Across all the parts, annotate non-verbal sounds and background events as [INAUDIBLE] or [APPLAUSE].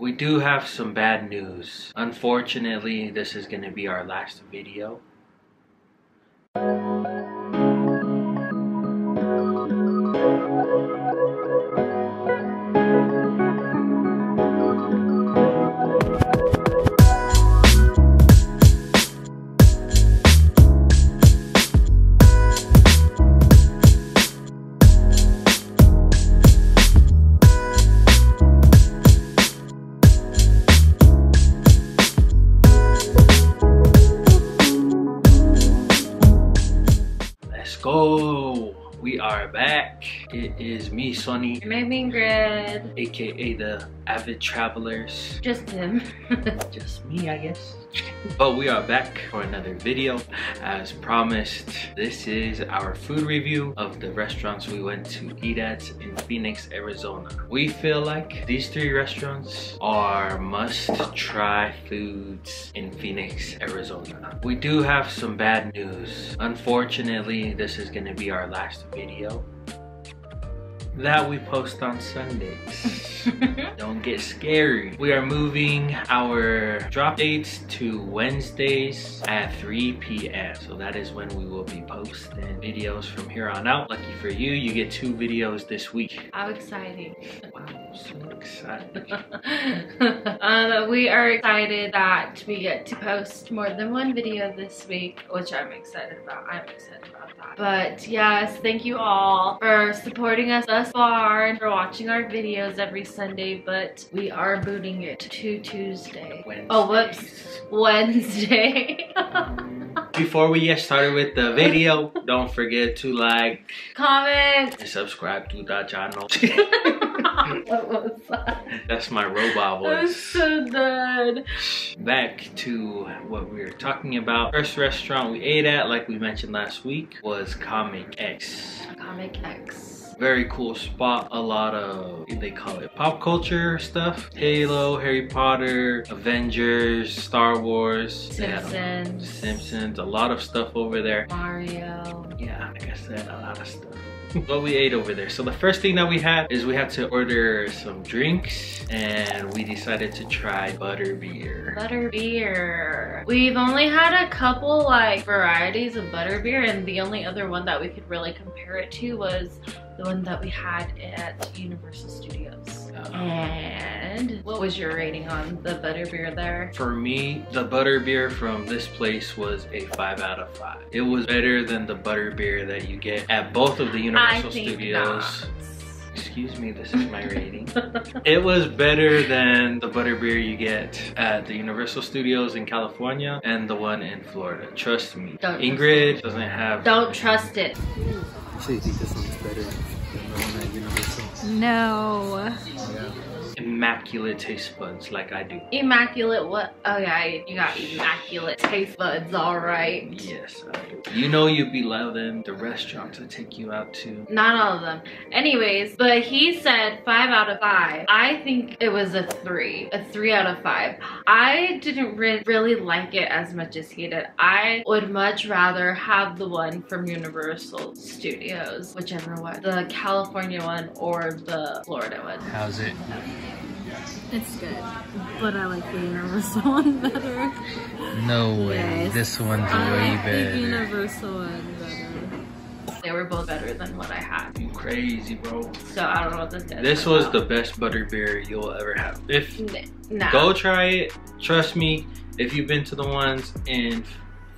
We do have some bad news. Unfortunately, this is going to be our last video. Back. It is me, Sonny, And I'm Ingrid. aka the Avid Travelers. Just him. [LAUGHS] Just me, I guess. But we are back for another video. As promised, this is our food review of the restaurants we went to eat at in Phoenix, Arizona. We feel like these three restaurants are must try foods in Phoenix, Arizona. We do have some bad news. Unfortunately, this is gonna be our last video that we post on Sundays. [LAUGHS] Don't get scary. We are moving our drop dates to Wednesdays at 3 p.m. So that is when we will be posting videos from here on out. Lucky for you, you get two videos this week. How exciting. Wow, so excited. [LAUGHS] um, we are excited that we get to post more than one video this week, which I'm excited about. I'm excited about that. But yes, thank you all for supporting us thus far and for watching our videos every Sunday. But we are booting it to Tuesday. Oh, whoops. [LAUGHS] Wednesday. [LAUGHS] Before we get started with the video, don't forget to like Comment. and subscribe to the channel. [LAUGHS] what was that? That's my robot That voice. so good. back to what we were talking about. First restaurant we ate at, like we mentioned last week, was Comic X. Comic X. Very cool spot. A lot of, what they call it, pop culture stuff. Halo, Harry Potter, Avengers, Star Wars. Had a- Simpsons. Simpsons, a lot of stuff over there. Mario. Yeah, like I said, a lot of stuff. What we ate over there. So the first thing that we had is we had to order some drinks and we decided to try butter beer. Butter beer. We've only had a couple like varieties of butter beer and the only other one that we could really compare it to was the one that we had at Universal Studios. And what was your rating on the butter beer there? For me, the butter beer from this place was a 5 out of 5. It was better than the butter beer that you get at both of the Universal I think Studios. Excuse me, this is my rating. [LAUGHS] it was better than the butter beer you get at the Universal Studios in California and the one in Florida. Trust me. Don't- Ingrid doesn't have. Don't trust it. Actually, think this one's better than the one at Universal. No. Yeah. Immaculate taste buds like I do. Immaculate what? Oh yeah, you got immaculate taste buds, all right. Yes, I do. You know you'd be loving the restaurant to take you out to. Not all of them. Anyways, but he said five out of five. I think it was a three, a three out of five. I didn't re- really like it as much as he did. I would much rather have the one from Universal Studios, whichever one, the California one or the Florida one. How's it? It's good. But I like the Universal [LAUGHS] one better. No way. Yes. This one's I way like the. Universal one better. They were both better than what I had. You crazy, bro. So I don't know what this is. This was the best butter beer you'll ever have. If Nah. go try it, trust me. If you've been to the ones in in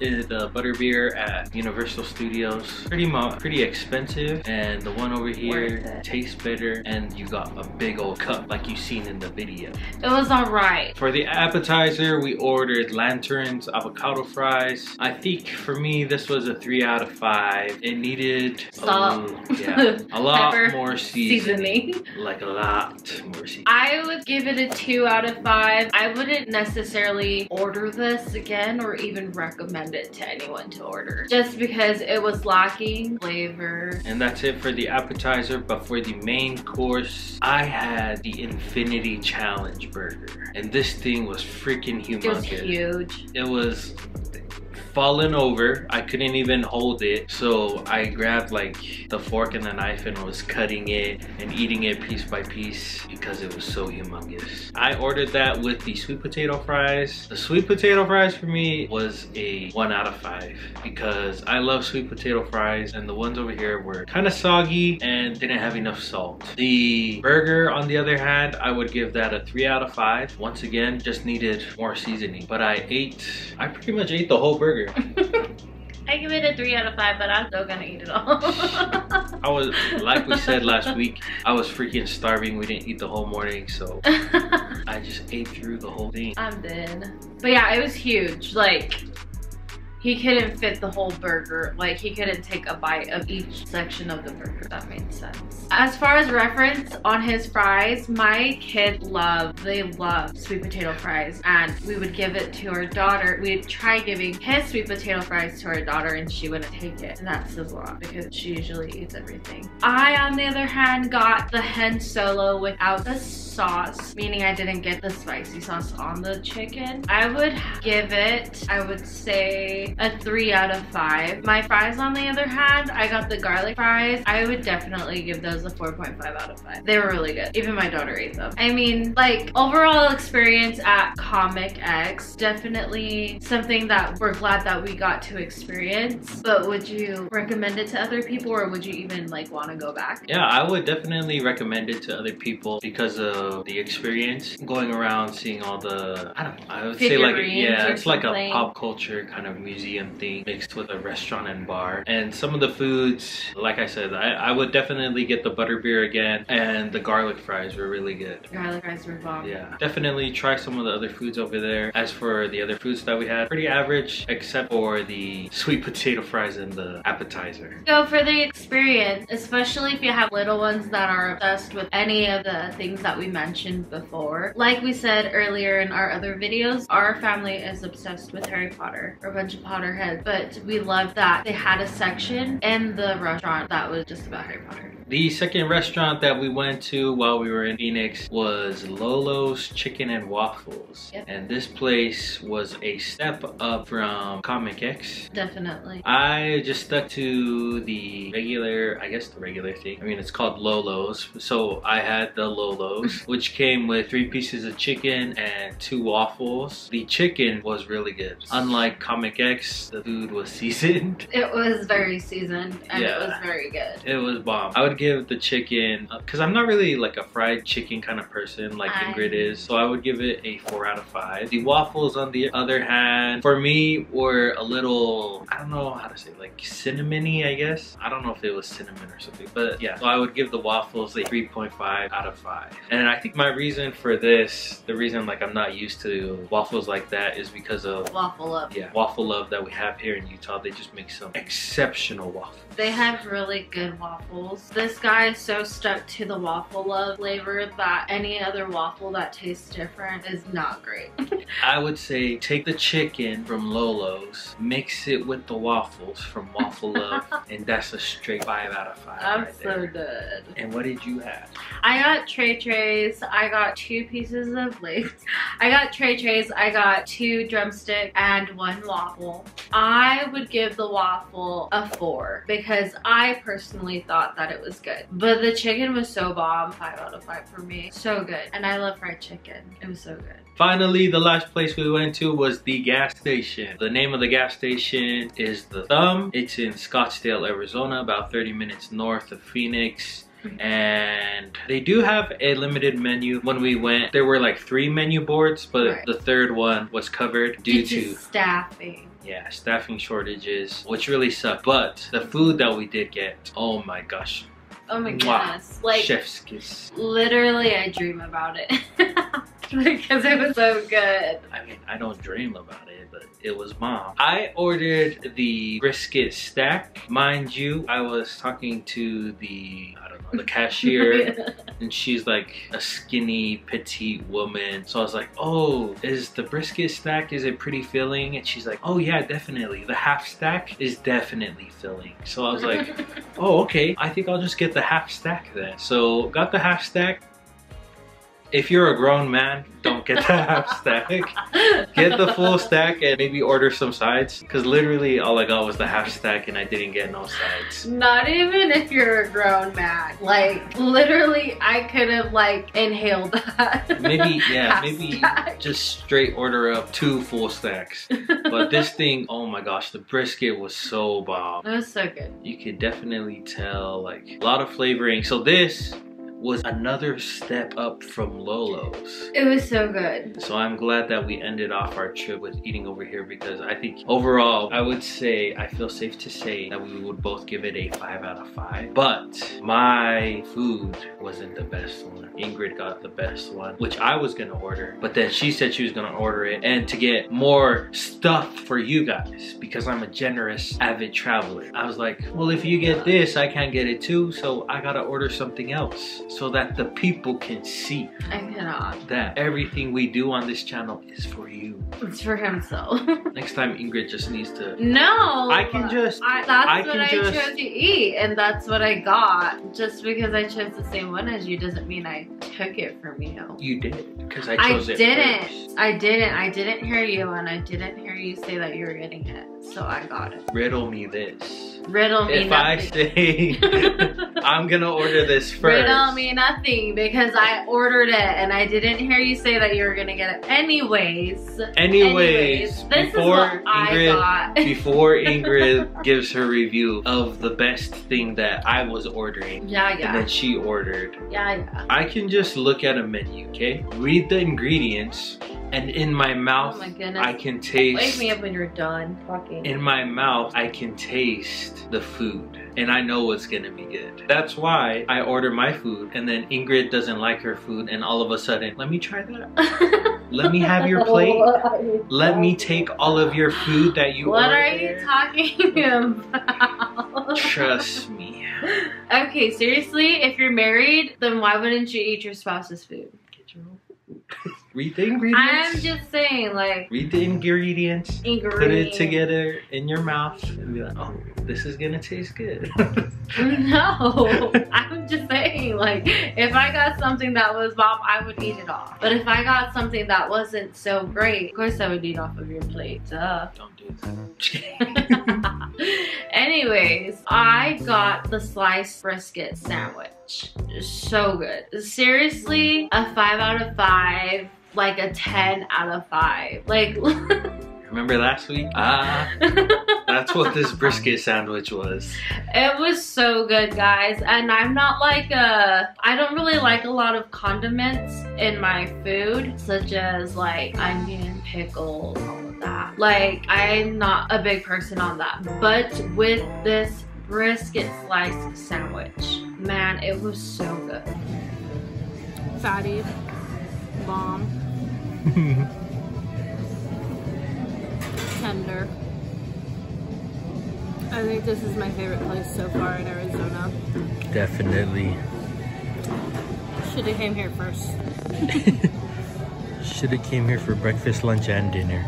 the butter beer at Universal Studios, pretty pretty expensive, and the one over here tastes better, and you got a big old cup like you seen in the video. It was alright. For the appetizer, we ordered lanterns, avocado fries. I think for me, this was a three out of five. It needed a Salt. little- yeah, a [LAUGHS] lot Pepper. more seasoning. Seasoning. Like a lot more seasoning. I would give it a two out of five. I wouldn't necessarily order this again or even recommend it to anyone to order just because it was lacking flavor. And that's it for the appetizer. But for the main course, I had the Infinity Challenge burger. And this thing was freaking It was humongous. huge. It was fallen over. I couldn't even hold it. So I grabbed like the fork and the knife and was cutting it and eating it piece by piece because it was so humongous. I ordered that with the sweet potato fries. The sweet potato fries for me was a one out of five because I love sweet potato fries and the ones over here were kind of soggy and didn't have enough salt. The burger on the other hand, I would give that a three out of five. Once again, just needed more seasoning. But I ate, I pretty much ate the whole burger. I give it a three out of five, but I'm still gonna eat it all. [LAUGHS] I was, like we said last week, I was freaking starving. We didn't eat the whole morning, so [LAUGHS] I just ate through the whole thing. I'm dead. But yeah, it was huge. Like, he couldn't fit the whole burger. Like he couldn't take a bite of each section of the burger. That made sense. As far as reference on his fries, my kids love, they love sweet potato fries. And we would give it to our daughter. We'd try giving his sweet potato fries to our daughter and she wouldn't take it. And that says a lot because she usually eats everything. I, on the other hand, got the hen solo without the sauce, meaning I didn't get the spicy sauce on the chicken. I would give it, I would say a three out of five. My fries on the other hand, I got the garlic fries. I would definitely give those a 4.5 out of five. They were really good. Even my daughter ate them. I mean, like overall experience at Comic X, definitely something that we're glad that we got to experience. But would you recommend it to other people or would you even like want to go back? Yeah, I would definitely recommend it to other people because of the experience going around seeing all the, I don't know, I would say like, yeah, it's like a pop culture kind of music museum thing mixed with a restaurant and bar. And some of the foods, like I said, I, I would definitely get the butterbeer again and the garlic fries were really good. Garlic fries were bomb. Yeah. Definitely try some of the other foods over there. As for the other foods that we had, pretty average except for the sweet potato fries and the appetizer. Go for the experience, especially if you have little ones that are obsessed with any of the things that we mentioned before. Like we said earlier in our other videos, our family is obsessed with Harry Potter. We're a bunch of Potterheads, but we love that they had a section in the restaurant that was just about Harry Potter. The second restaurant that we went to while we were in Phoenix was Lolo's Chicken and Waffles. Yep. And this place was a step up from Comic X. Definitely. I just stuck to the regular, I guess the regular thing. I mean, it's called Lolo's. So I had the Lolo's, [LAUGHS] which came with three pieces of chicken and two waffles. The chicken was really good. Unlike Comic X, the food was [LAUGHS] seasoned. It was very seasoned and yeah. it was very good. It was bomb. I would give the chicken, because uh, I'm not really like a fried chicken kind of person like I... Ingrid is, so I would give it a 4 out of 5. The waffles on the other hand, for me were a little, I don't know how to say, like cinnamony I guess. I don't know if it was cinnamon or something, but yeah. So I would give the waffles a 3.5 out of 5. And I think my reason for this, the reason like I'm not used to waffles like that is because of Waffle Love. Yeah, Waffle Love that we have here in Utah. They just make some exceptional waffles. They have really good waffles. This guy is so stuck to the waffle love flavor that any other waffle that tastes different is not great. [LAUGHS] I would say take the chicken from Lolo's, mix it with the waffles from Waffle [LAUGHS] Love, and that's a straight 5 out of 5 That's right so good. And what did you have? I got Trey Trays. I got two pieces of legs. I got Trey Trays. I got two drumstick and one waffle. I would give the waffle a 4 because I personally thought that it was good. But the chicken was so bomb, 5 out of 5 for me. So good. And I love fried chicken. It was so good. Finally, the last place we went to was the gas station. The name of the gas station is The Thumb. It's in Scottsdale, Arizona, about 30 minutes north of Phoenix mm-hmm. and they do have a limited menu when we went there were like three menu boards but right. the third one was covered due, to staffing yeah, staffing shortages, which really sucked. But the food that we did get, oh my gosh. Oh my goodness. Like, chef's kiss. Literally, I dream about it. [LAUGHS] because it was so good. I mean, I don't dream about it, but it was mom. I ordered the brisket stack. Mind you, I was talking to the, I don't know, the cashier, [LAUGHS] and she's like a skinny, petite woman. So I was like, oh, is the brisket stack, is it pretty filling? And she's like, oh yeah, definitely. The half stack is definitely filling. So I was like, [LAUGHS] oh, okay. I think I'll just get the half stack then. So got the half stack if you're a grown man, don't get the half [LAUGHS] stack. Get the full stack and maybe order some sides. Cause literally all I got was the half stack and I didn't get no sides. Not even if you're a grown man. Like literally I could have like inhaled that. [LAUGHS] Maybe, yeah, maybe stack. just straight order up two full stacks. But this [LAUGHS] thing, oh my gosh, the brisket was so bomb. That was so good. You could definitely tell like a lot of flavoring. So this was another step up from Lolo's. It was so good. So I'm glad that we ended off our trip with eating over here because I think overall, I would say, I feel safe to say that we would both give it a five out of five. But my food wasn't the best one. Ingrid got the best one, which I was gonna order. But then she said she was gonna order it and to get more stuff for you guys because I'm a generous, avid traveler. I was like, well, if you get this, I can't get it too. So I gotta order something else so that the people can see I cannot. that everything we do on this channel is for you. It's for himself. [LAUGHS] Next time Ingrid just needs to no. I can just I, that's I what I just- chose to eat, and that's what I got. Just because I chose the same one as you doesn't mean I took it from you. you did because I I chose it didn't. first. I didn't. I didn't hear you, and I didn't hear you say that you were getting it. So I got it. Riddle me this. Riddle me this. If I nothing. say [LAUGHS] [LAUGHS] I'm gonna order this [LAUGHS] first. Riddle me nothing because I ordered it and I didn't hear you say that you were gonna get it anyways. Anyways, this is before what I Ingrid [LAUGHS] before Ingrid gives her review of the best thing that I was ordering yeah, yeah. and then she ordered, yeah, yeah. I can just look at a menu, okay? Read the ingredients and in my mouth Oh my. I can taste Wake me up when you're done talking. in my mouth, I can taste the food and I know it's gonna be good. That's why I order my food and then Ingrid doesn't like her food and all of a sudden, let me try that. [LAUGHS] Let me have your plate. Let me take all of your food that you What ordered. are you talking [LAUGHS] about? Trust me. [LAUGHS] okay, seriously, if you're married, then why wouldn't you eat your spouse's food? Get your own food. Read the ingredients. I'm just saying, like, Read the ingredients. ingredients. Put it together in your mouth and be like, oh, this is gonna taste good. [LAUGHS] No, I'm just saying, like, if I got something that was bomb, I would eat it off. But if I got something that wasn't so great, of course I would eat off of your plate. Duh. Don't do that. [LAUGHS] [LAUGHS] Anyways, I got the sliced brisket sandwich. So good. Seriously, a 5 out of 5, like a 10 out of 5. Like, [LAUGHS] Remember last week? Ah, that's what this brisket sandwich was. It was so good, guys. And I'm not like a, I don't really like a lot of condiments in my food, such as like onion, pickles, all of that. Like, I'm not a big person on that. But with this brisket slice sandwich, man, it was so good. Fatty. Bomb. Tender. I think this is my favorite place so far in Arizona. Definitely. Should have came here first. [LAUGHS] Should have came here for breakfast, lunch, and dinner.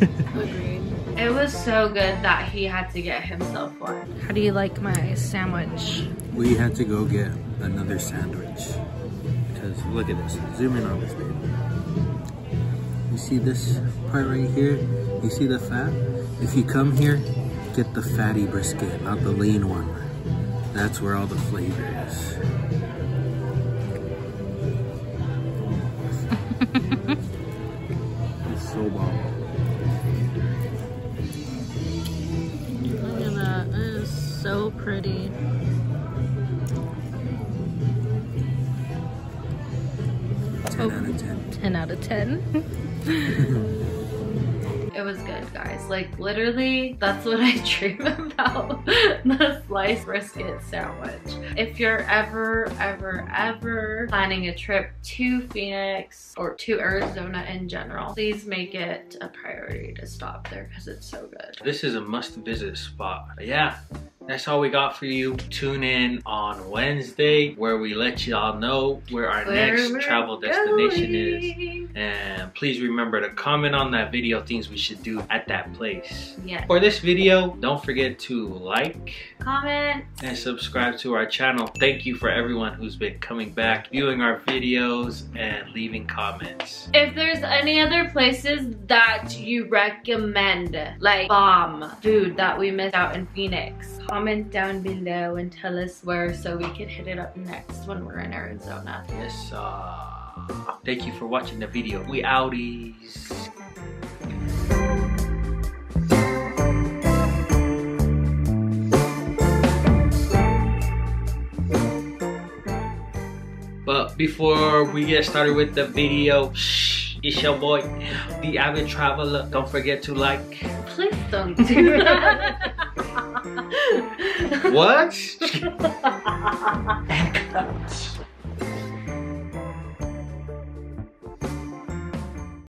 Agreed. [LAUGHS] It was so good that he had to get himself one. How do you like my sandwich? We had to go get another sandwich. Because look at this. Zoom in on this, baby. You see this part right here? You see the fat? If you come here, get the fatty brisket, not the lean one. That's where all the flavor is. [LAUGHS] it's so bomb. Look at that. It is so pretty. Ten out of ten. 10 out of 10. [LAUGHS] It was good, guys. Like, literally, that's what I [LAUGHS] dream about the sliced brisket sandwich. If you're ever, ever, ever planning a trip to Phoenix or to Arizona in general, please make it a priority to stop there because it's so good. This is a must visit spot. Yeah, that's all we got for you. Tune in on Wednesday where we let y'all know where our Where next travel destination is. And please remember to comment on that video things we should do at that place. Yes. For this video, don't forget to like Comment. and subscribe to our channel. Thank you for everyone who's been coming back, viewing our videos, and leaving comments. If there's any other places that you recommend, like bomb food that we missed out in Phoenix, comment down below and tell us where so we can hit it up next when we're in Arizona. Yes, uh, thank you for watching the video. We outies. But before we get started with the video, shh, it's your boy, the avid traveler. Don't forget to like. Please don't do that. [LAUGHS] What? [LAUGHS] and cut. [LAUGHS]